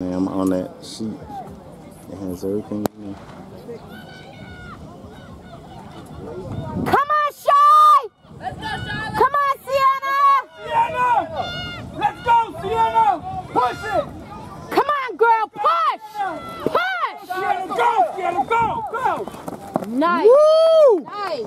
I'm on that sheet. It has everything in there. Come on, Shy! Let's go, Shy! Come on, Syenna! Syenna! Let's go, Syenna! Push it! Come on, girl, push! Push! Syenna, go! Syenna, go! Go! Nice. Woo! Nice.